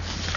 Bye.